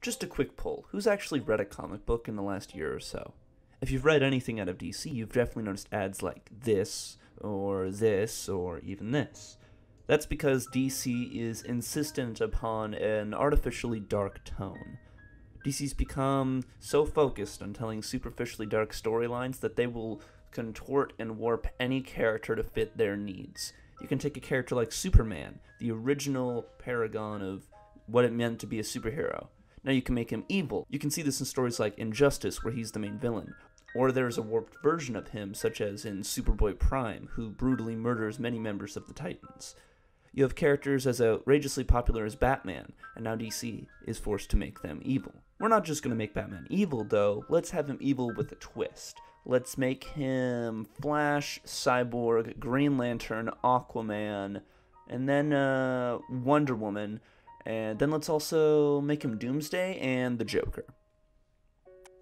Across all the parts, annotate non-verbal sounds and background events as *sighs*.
Just a quick poll who's actually read a comic book in the last year or so? If you've read anything out of DC, you've definitely noticed ads like this, or this, or even this. That's because DC is insistent upon an artificially dark tone. DC's become so focused on telling superficially dark storylines that they will contort and warp any character to fit their needs. You can take a character like Superman, the original paragon of what it meant to be a superhero. Now you can make him evil. You can see this in stories like Injustice, where he's the main villain. Or there's a warped version of him, such as in Superboy Prime, who brutally murders many members of the Titans. You have characters as outrageously popular as Batman, and now DC is forced to make them evil. We're not just going to make Batman evil, though. Let's have him evil with a twist. Let's make him Flash, Cyborg, Green Lantern, Aquaman, and then uh, Wonder Woman, and then let's also make him Doomsday and the Joker.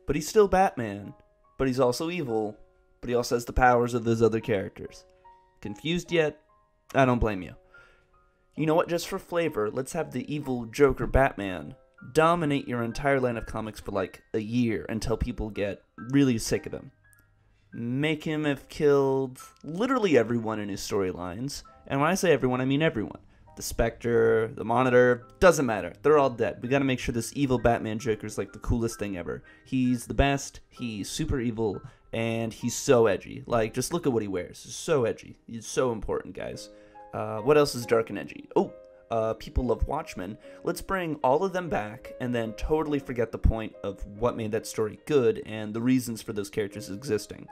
But he's still Batman, but he's also evil, but he also has the powers of those other characters. Confused yet? I don't blame you. You know what? Just for flavor, let's have the evil Joker Batman dominate your entire line of comics for like a year until people get really sick of him make him have killed literally everyone in his storylines. And when I say everyone, I mean everyone. The Spectre, the Monitor, doesn't matter. They're all dead. We gotta make sure this evil Batman Joker is like the coolest thing ever. He's the best, he's super evil, and he's so edgy. Like, just look at what he wears. He's so edgy. He's so important, guys. Uh, what else is dark and edgy? Oh, uh, people love Watchmen. Let's bring all of them back and then totally forget the point of what made that story good and the reasons for those characters existing.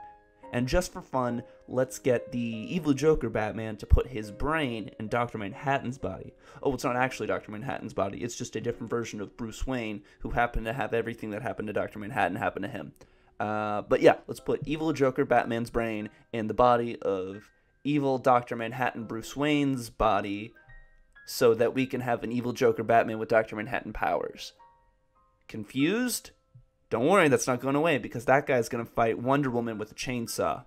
And just for fun, let's get the evil Joker Batman to put his brain in Dr. Manhattan's body. Oh, it's not actually Dr. Manhattan's body, it's just a different version of Bruce Wayne who happened to have everything that happened to Dr. Manhattan happen to him. Uh, but yeah, let's put evil Joker Batman's brain in the body of evil Dr. Manhattan Bruce Wayne's body so that we can have an evil Joker Batman with Dr. Manhattan powers. Confused? Don't worry, that's not going away because that guy's going to fight Wonder Woman with a chainsaw.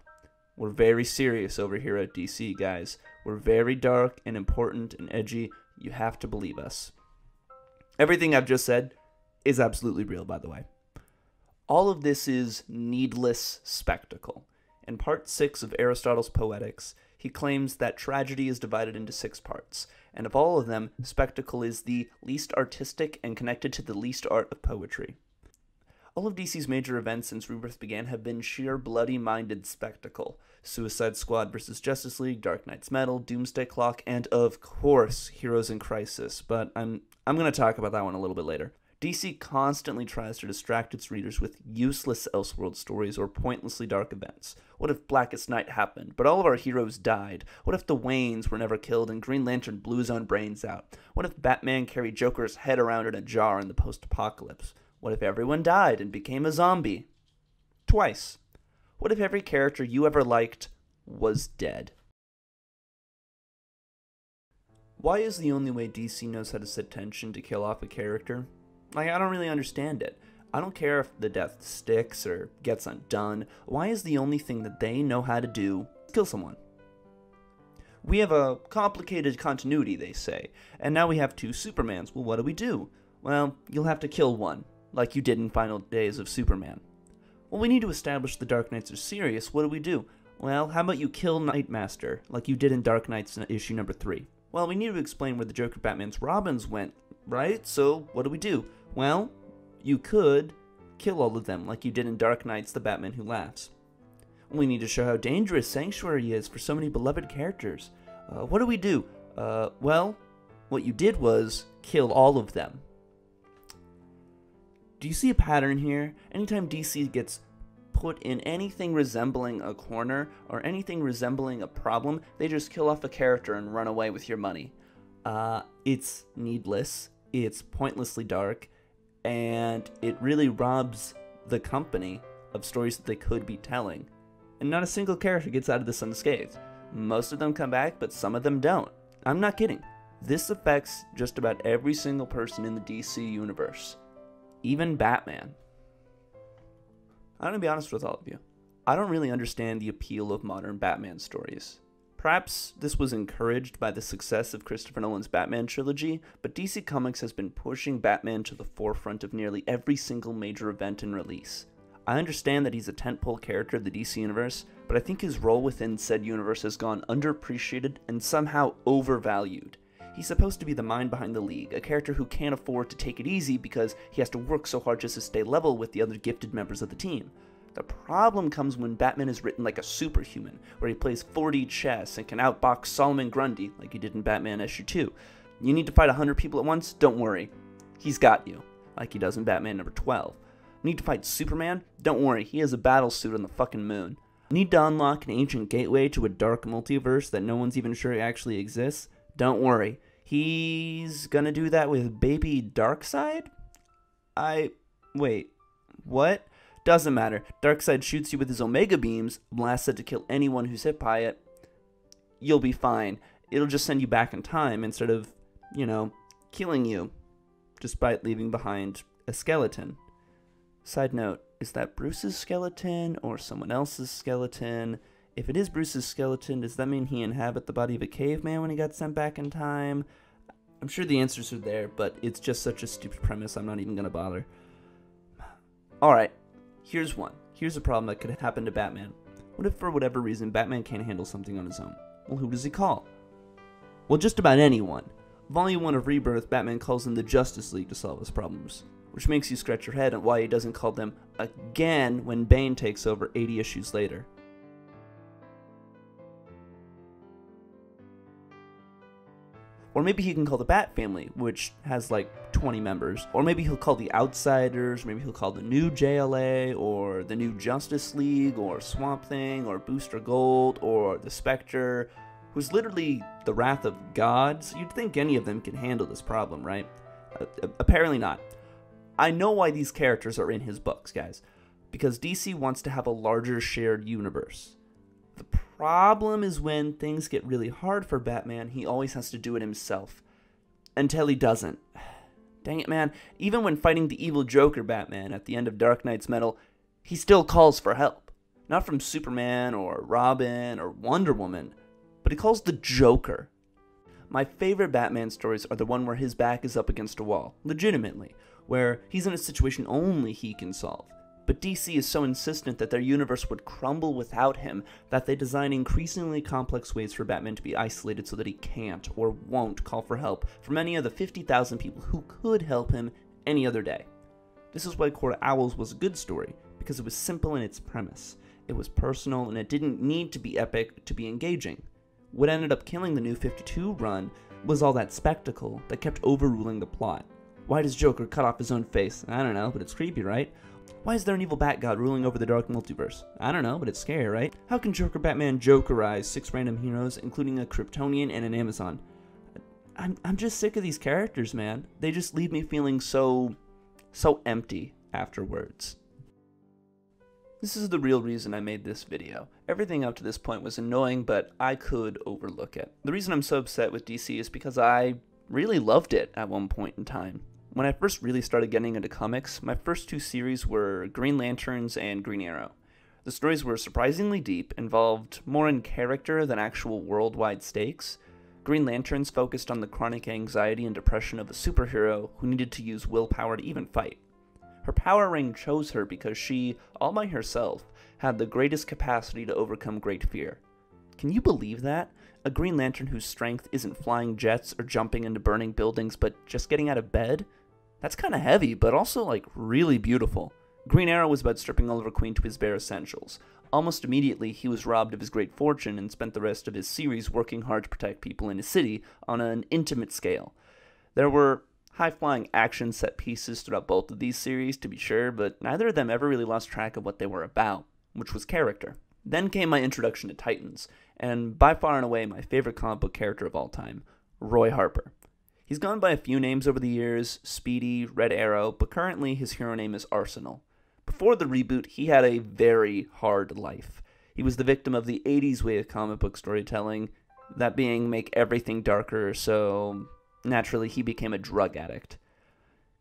We're very serious over here at DC, guys. We're very dark and important and edgy. You have to believe us. Everything I've just said is absolutely real, by the way. All of this is needless spectacle. In part 6 of Aristotle's Poetics, he claims that tragedy is divided into six parts, and of all of them, spectacle is the least artistic and connected to the least art of poetry. All of DC's major events since Rebirth began have been sheer bloody minded spectacle. Suicide Squad vs. Justice League, Dark Nights Metal, Doomsday Clock, and of course, Heroes in Crisis, but I'm I'm going to talk about that one a little bit later. DC constantly tries to distract its readers with useless Elseworld stories or pointlessly dark events. What if Blackest Night happened, but all of our heroes died? What if the Waynes were never killed and Green Lantern blew his own brains out? What if Batman carried Joker's head around in a jar in the post apocalypse? What if everyone died and became a zombie? Twice. What if every character you ever liked was dead? Why is the only way DC knows how to set tension to kill off a character? Like, I don't really understand it. I don't care if the death sticks or gets undone. Why is the only thing that they know how to do kill someone? We have a complicated continuity, they say, and now we have two Supermans. Well, what do we do? Well, you'll have to kill one like you did in Final Days of Superman. Well, we need to establish the Dark Knights are serious. What do we do? Well, how about you kill Nightmaster, like you did in Dark Knights issue number 3? Well, we need to explain where the Joker Batman's Robins went, right? So, what do we do? Well, you could kill all of them, like you did in Dark Knights The Batman Who Laughs. We need to show how dangerous Sanctuary is for so many beloved characters. Uh, what do we do? Uh, well, what you did was kill all of them. Do you see a pattern here? Anytime DC gets put in anything resembling a corner or anything resembling a problem, they just kill off a character and run away with your money. Uh, it's needless, it's pointlessly dark, and it really robs the company of stories that they could be telling. And not a single character gets out of this unscathed. Most of them come back, but some of them don't. I'm not kidding. This affects just about every single person in the DC universe even Batman. I'm gonna be honest with all of you. I don't really understand the appeal of modern Batman stories. Perhaps this was encouraged by the success of Christopher Nolan's Batman trilogy, but DC Comics has been pushing Batman to the forefront of nearly every single major event and release. I understand that he's a tentpole character of the DC universe, but I think his role within said universe has gone underappreciated and somehow overvalued. He's supposed to be the mind behind the league, a character who can't afford to take it easy because he has to work so hard just to stay level with the other gifted members of the team. The problem comes when Batman is written like a superhuman, where he plays 4D chess and can outbox Solomon Grundy like he did in Batman issue 2. You need to fight 100 people at once? Don't worry. He's got you, like he does in Batman number 12. Need to fight Superman? Don't worry, he has a battle suit on the fucking moon. Need to unlock an ancient gateway to a dark multiverse that no one's even sure actually exists? Don't worry, he's gonna do that with baby Darkseid? I. wait, what? Doesn't matter. Darkseid shoots you with his Omega beams, blasts it to kill anyone who's hit by it. You'll be fine. It'll just send you back in time instead of, you know, killing you, despite leaving behind a skeleton. Side note, is that Bruce's skeleton or someone else's skeleton? If it is Bruce's skeleton, does that mean he inhabit the body of a caveman when he got sent back in time? I'm sure the answers are there, but it's just such a stupid premise, I'm not even gonna bother. Alright, Here's one. Here's a problem that could happen to Batman. What if, for whatever reason, Batman can't handle something on his own? Well, who does he call? Well, just about anyone. Volume 1 of Rebirth, Batman calls in the Justice League to solve his problems, which makes you scratch your head at why he doesn't call them again when Bane takes over 80 issues later. Or maybe he can call the Bat Family, which has like 20 members. Or maybe he'll call the Outsiders, maybe he'll call the new JLA, or the new Justice League, or Swamp Thing, or Booster Gold, or the Spectre, who's literally the wrath of gods. You'd think any of them can handle this problem, right? Apparently not. I know why these characters are in his books, guys. Because DC wants to have a larger shared universe. The problem is when things get really hard for Batman, he always has to do it himself. Until he doesn't. *sighs* Dang it, man. Even when fighting the evil Joker Batman at the end of Dark Nights Metal, he still calls for help. Not from Superman or Robin or Wonder Woman, but he calls the Joker. My favorite Batman stories are the one where his back is up against a wall, legitimately, where he's in a situation only he can solve. But DC is so insistent that their universe would crumble without him that they design increasingly complex ways for Batman to be isolated so that he can't or won't call for help from any of the 50,000 people who could help him any other day. This is why Court Owls was a good story, because it was simple in its premise. It was personal and it didn't need to be epic to be engaging. What ended up killing the new 52 run was all that spectacle that kept overruling the plot. Why does Joker cut off his own face? I don't know, but it's creepy, right? Why is there an evil bat god ruling over the dark multiverse? I don't know, but it's scary, right? How can Joker Batman Jokerize six random heroes, including a Kryptonian and an Amazon? I'm, I'm just sick of these characters, man. They just leave me feeling so, so empty afterwards. This is the real reason I made this video. Everything up to this point was annoying, but I could overlook it. The reason I'm so upset with DC is because I really loved it at one point in time. When I first really started getting into comics, my first two series were Green Lanterns and Green Arrow. The stories were surprisingly deep, involved more in character than actual worldwide stakes. Green Lanterns focused on the chronic anxiety and depression of a superhero who needed to use willpower to even fight. Her power ring chose her because she, all by herself, had the greatest capacity to overcome great fear. Can you believe that? A Green Lantern whose strength isn't flying jets or jumping into burning buildings, but just getting out of bed? That's kind of heavy, but also like really beautiful. Green Arrow was about stripping Oliver Queen to his bare essentials. Almost immediately, he was robbed of his great fortune and spent the rest of his series working hard to protect people in his city on an intimate scale. There were high flying action set pieces throughout both of these series, to be sure, but neither of them ever really lost track of what they were about, which was character. Then came my introduction to Titans, and by far and away my favorite comic book character of all time, Roy Harper. He's gone by a few names over the years Speedy, Red Arrow, but currently his hero name is Arsenal. Before the reboot, he had a very hard life. He was the victim of the 80s way of comic book storytelling, that being make everything darker, so naturally he became a drug addict.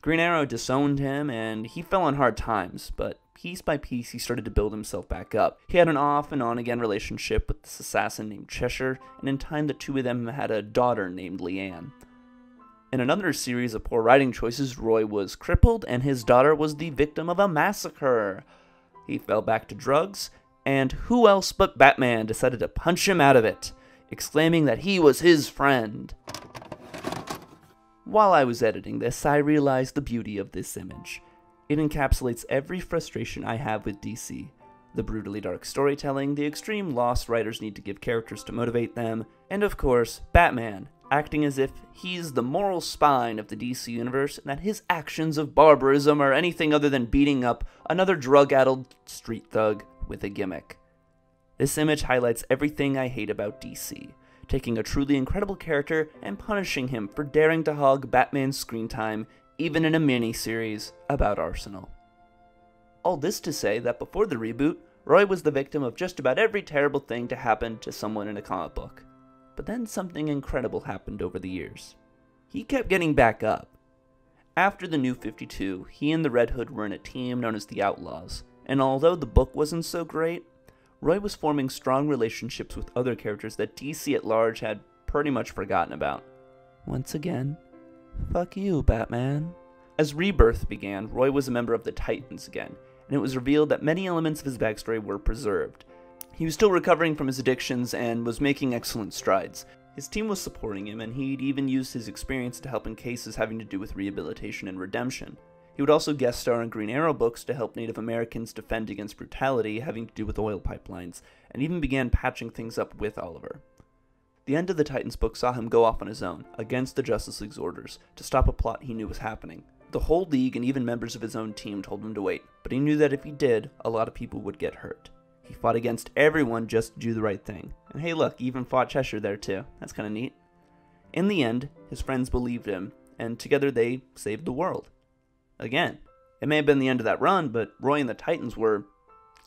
Green Arrow disowned him, and he fell on hard times, but piece by piece, he started to build himself back up. He had an off and on again relationship with this assassin named Cheshire, and in time, the two of them had a daughter named Lian. In another series of poor writing choices, Roy was crippled, and his daughter was the victim of a massacre. He fell back to drugs, and who else but Batman decided to punch him out of it, exclaiming that he was his friend. While I was editing this, I realized the beauty of this image. It encapsulates every frustration I have with DC. The brutally dark storytelling, the extreme loss writers need to give characters to motivate them, and of course, Batman, acting as if he's the moral spine of the DC universe and that his actions of barbarism are anything other than beating up another drug addled street thug with a gimmick. This image highlights everything I hate about DC, taking a truly incredible character and punishing him for daring to hog Batman's screen time even in a mini series about Arsenal. All this to say that before the reboot, Roy was the victim of just about every terrible thing to happen to someone in a comic book. But then something incredible happened over the years. He kept getting back up. After the New 52, he and the Red Hood were in a team known as the Outlaws, and although the book wasn't so great, Roy was forming strong relationships with other characters that DC at large had pretty much forgotten about. Once again, Fuck you, Batman. As Rebirth began, Roy was a member of the Titans again, and it was revealed that many elements of his backstory were preserved. He was still recovering from his addictions and was making excellent strides. His team was supporting him, and he'd even used his experience to help in cases having to do with rehabilitation and redemption. He would also guest star in Green Arrow books to help Native Americans defend against brutality having to do with oil pipelines, and even began patching things up with Oliver. The end of the Titans book saw him go off on his own, against the Justice League's orders, to stop a plot he knew was happening. The whole league and even members of his own team told him to wait, but he knew that if he did, a lot of people would get hurt. He fought against everyone just to do the right thing. And hey, look, even fought Cheshire there too. That's kind of neat. In the end, his friends believed him, and together they saved the world. Again, it may have been the end of that run, but Roy and the Titans were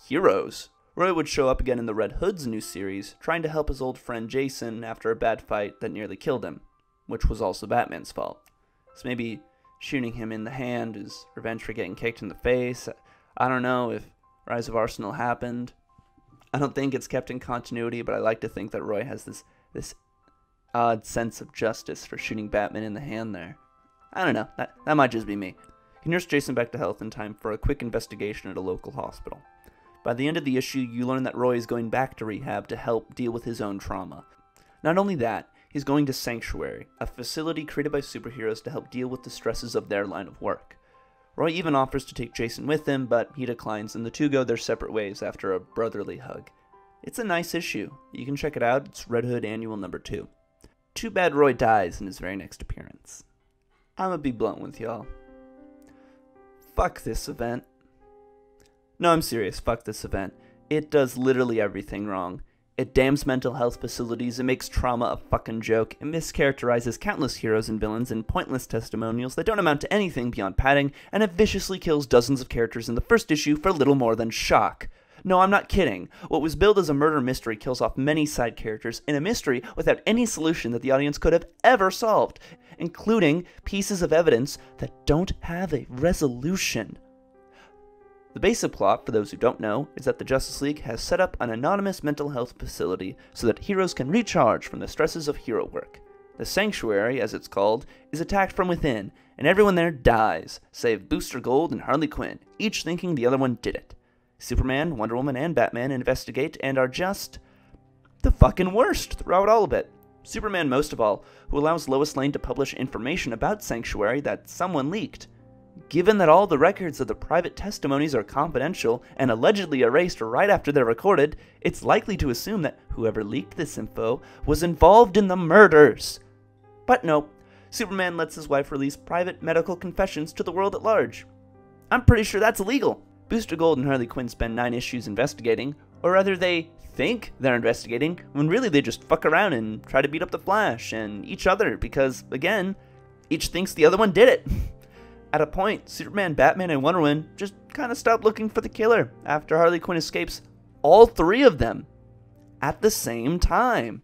heroes. Roy would show up again in the Red Hood's new series, trying to help his old friend Jason after a bad fight that nearly killed him, which was also Batman's fault. So maybe shooting him in the hand is revenge for getting kicked in the face. I don't know if Rise of Arsenal happened. I don't think it's kept in continuity, but I like to think that Roy has this this odd sense of justice for shooting Batman in the hand there. I don't know. That that might just be me. He nursed Jason back to health in time for a quick investigation at a local hospital. By the end of the issue, you learn that Roy is going back to rehab to help deal with his own trauma. Not only that, he's going to Sanctuary, a facility created by superheroes to help deal with the stresses of their line of work. Roy even offers to take Jason with him, but he declines, and the two go their separate ways after a brotherly hug. It's a nice issue. You can check it out. It's Red Hood Annual number 2. Too bad Roy dies in his very next appearance. I'm gonna be blunt with y'all. Fuck this event. No, I'm serious. Fuck this event. It does literally everything wrong. It damns mental health facilities, it makes trauma a fucking joke, it mischaracterizes countless heroes and villains in pointless testimonials that don't amount to anything beyond padding, and it viciously kills dozens of characters in the first issue for little more than shock. No, I'm not kidding. What was billed as a murder mystery kills off many side characters in a mystery without any solution that the audience could have ever solved, including pieces of evidence that don't have a resolution. The basic plot, for those who don't know, is that the Justice League has set up an anonymous mental health facility so that heroes can recharge from the stresses of hero work. The Sanctuary, as it's called, is attacked from within, and everyone there dies, save Booster Gold and Harley Quinn, each thinking the other one did it. Superman, Wonder Woman, and Batman investigate and are just the fucking worst throughout all of it. Superman, most of all, who allows Lois Lane to publish information about Sanctuary that someone leaked. Given that all the records of the private testimonies are confidential and allegedly erased right after they're recorded, it's likely to assume that whoever leaked this info was involved in the murders. But no, Superman lets his wife release private medical confessions to the world at large. I'm pretty sure that's illegal. Booster Gold and Harley Quinn spend nine issues investigating, or rather, they think they're investigating, when really they just fuck around and try to beat up the Flash and each other because, again, each thinks the other one did it. *laughs* At a point, Superman, Batman, and Wonder Woman just kind of stop looking for the killer after Harley Quinn escapes all three of them at the same time.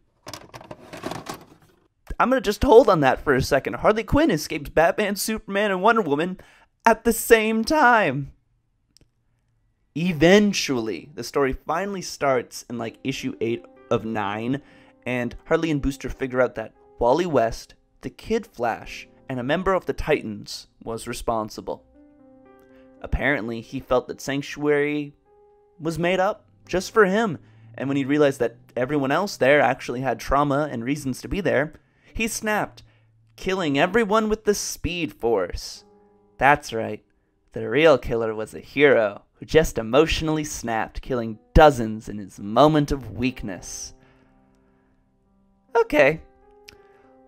I'm gonna just hold on that for a second. Harley Quinn escapes Batman, Superman, and Wonder Woman at the same time. Eventually, the story finally starts in like issue 8 of 9, and Harley and Booster figure out that Wally West, the Kid Flash, and a member of the Titans was responsible. Apparently, he felt that Sanctuary was made up just for him, and when he realized that everyone else there actually had trauma and reasons to be there, he snapped, killing everyone with the Speed Force. That's right, the real killer was a hero who just emotionally snapped, killing dozens in his moment of weakness. Okay,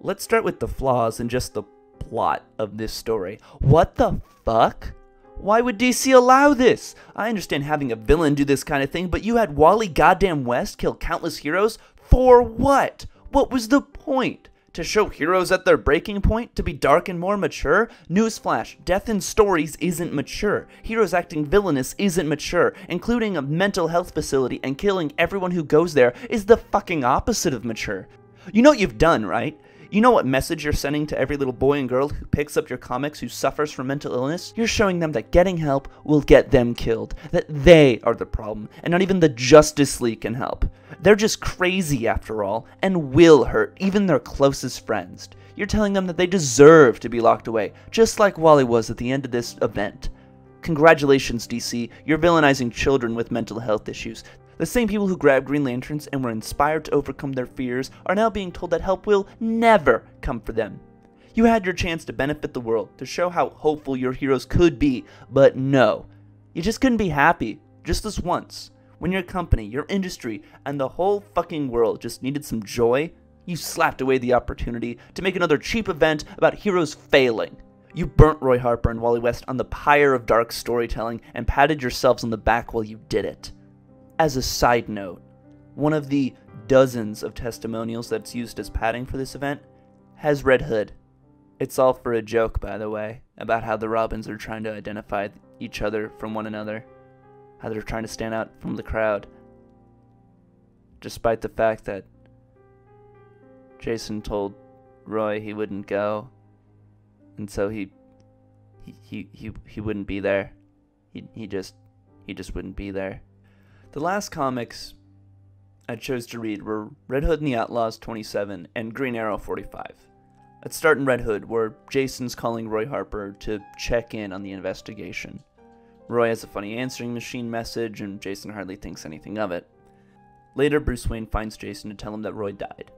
let's start with the flaws and just the plot of this story. What the fuck? Why would DC allow this? I understand having a villain do this kind of thing, but you had Wally goddamn West kill countless heroes? For what? What was the point? To show heroes at their breaking point? To be dark and more mature? Newsflash, death in stories isn't mature. Heroes acting villainous isn't mature. Including a mental health facility and killing everyone who goes there is the fucking opposite of mature. You know what you've done, right? You know what message you're sending to every little boy and girl who picks up your comics who suffers from mental illness? You're showing them that getting help will get them killed, that they are the problem, and not even the Justice League can help. They're just crazy after all, and will hurt even their closest friends. You're telling them that they deserve to be locked away, just like Wally was at the end of this event. Congratulations, DC, you're villainizing children with mental health issues. The same people who grabbed Green Lanterns and were inspired to overcome their fears are now being told that help will never come for them. You had your chance to benefit the world, to show how hopeful your heroes could be, but no. You just couldn't be happy, just this once. When your company, your industry, and the whole fucking world just needed some joy, you slapped away the opportunity to make another cheap event about heroes failing. You burnt Roy Harper and Wally West on the pyre of dark storytelling and patted yourselves on the back while you did it. As a side note, one of the dozens of testimonials that's used as padding for this event has Red Hood. It's all for a joke, by the way, about how the Robins are trying to identify each other from one another, how they're trying to stand out from the crowd, despite the fact that Jason told Roy he wouldn't go, and so he he he he, he wouldn't be there. He he just he just wouldn't be there. The last comics I chose to read were Red Hood and the Outlaws 27 and Green Arrow 45. Let's start in Red Hood, where Jason's calling Roy Harper to check in on the investigation. Roy has a funny answering machine message, and Jason hardly thinks anything of it. Later, Bruce Wayne finds Jason to tell him that Roy died.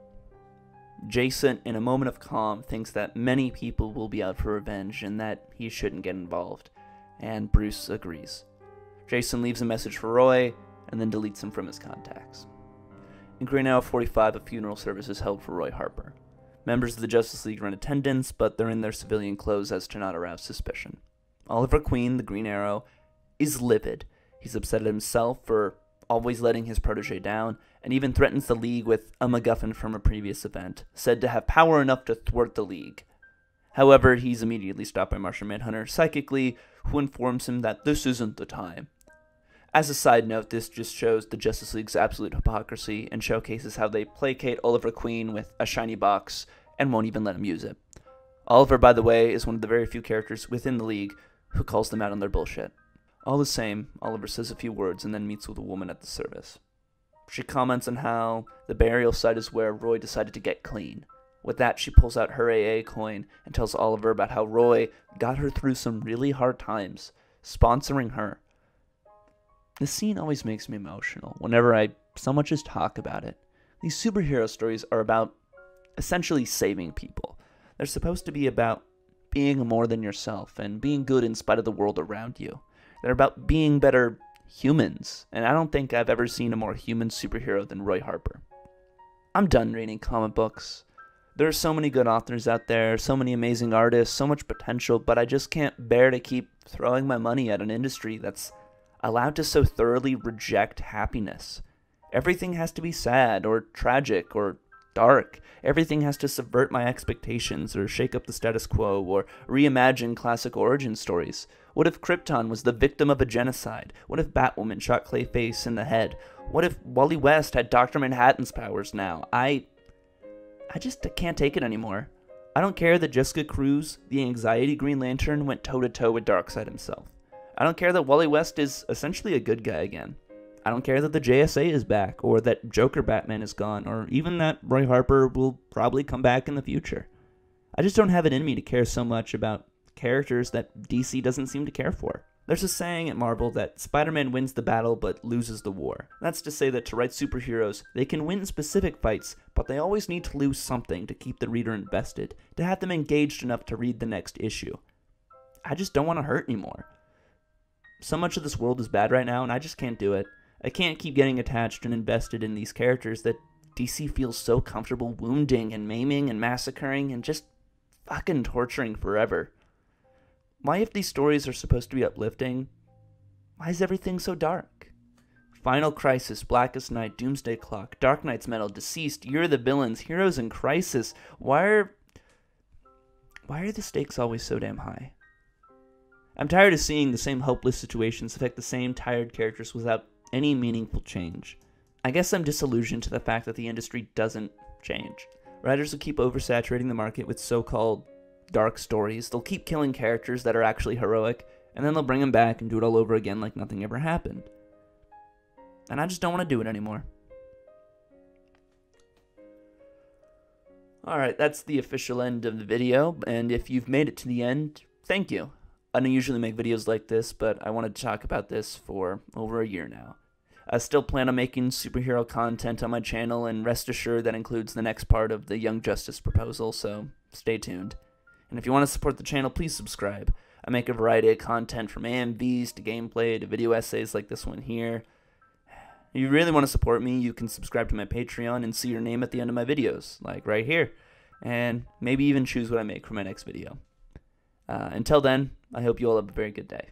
Jason, in a moment of calm, thinks that many people will be out for revenge and that he shouldn't get involved, and Bruce agrees. Jason leaves a message for Roy, and then deletes him from his contacts. In Green Arrow 45, a funeral service is held for Roy Harper. Members of the Justice League are in attendance, but they're in their civilian clothes as to not arouse suspicion. Oliver Queen, the Green Arrow, is livid. He's upset at himself for always letting his protege down, and even threatens the League with a MacGuffin from a previous event, said to have power enough to thwart the League. However, he's immediately stopped by Martian Manhunter psychically, who informs him that this isn't the time. As a side note, this just shows the Justice League's absolute hypocrisy and showcases how they placate Oliver Queen with a shiny box and won't even let him use it. Oliver, by the way, is one of the very few characters within the League who calls them out on their bullshit. All the same, Oliver says a few words and then meets with a woman at the service. She comments on how the burial site is where Roy decided to get clean. With that, she pulls out her AA coin and tells Oliver about how Roy got her through some really hard times, sponsoring her this scene always makes me emotional whenever I so much as talk about it. These superhero stories are about essentially saving people. They're supposed to be about being more than yourself and being good in spite of the world around you. They're about being better humans, and I don't think I've ever seen a more human superhero than Roy Harper. I'm done reading comic books. There are so many good authors out there, so many amazing artists, so much potential, but I just can't bear to keep throwing my money at an industry that's allowed to so thoroughly reject happiness. Everything has to be sad or tragic or dark. Everything has to subvert my expectations or shake up the status quo or reimagine classic origin stories. What if Krypton was the victim of a genocide? What if Batwoman shot Clayface in the head? What if Wally West had Dr. Manhattan's powers now? I I just can't take it anymore. I don't care that Jessica Cruz, the anxiety Green Lantern, went toe to toe with Darkseid himself. I don't care that Wally West is essentially a good guy again. I don't care that the JSA is back, or that Joker Batman is gone, or even that Roy Harper will probably come back in the future. I just don't have it in me to care so much about characters that DC doesn't seem to care for. There's a saying at Marvel that Spider Man wins the battle but loses the war. That's to say that to write superheroes, they can win specific fights, but they always need to lose something to keep the reader invested, to have them engaged enough to read the next issue. I just don't want to hurt anymore. So much of this world is bad right now, and I just can't do it. I can't keep getting attached and invested in these characters that DC feels so comfortable wounding and maiming and massacring and just fucking torturing forever. Why, if these stories are supposed to be uplifting, why is everything so dark? Final Crisis, Blackest Night, Doomsday Clock, Dark Nights Metal, DCeased, You're the Villains, Heroes in Crisis. Why are why are the stakes always so damn high? I'm tired of seeing the same hopeless situations affect the same tired characters without any meaningful change. I guess I'm disillusioned to the fact that the industry doesn't change. Writers will keep oversaturating the market with so called dark stories. They'll keep killing characters that are actually heroic, and then they'll bring them back and do it all over again like nothing ever happened. And I just don't want to do it anymore. Alright, that's the official end of the video, and if you've made it to the end, thank you. I don't usually make videos like this, but I wanted to talk about this for over a year now. I still plan on making superhero content on my channel, and rest assured that includes the next part of the Young Justice proposal, so stay tuned. And if you want to support the channel, please subscribe. I make a variety of content from AMVs to gameplay to video essays like this one here. If you really want to support me, you can subscribe to my Patreon and see your name at the end of my videos, like right here. And maybe even choose what I make for my next video. Uh, until then, I hope you all have a very good day.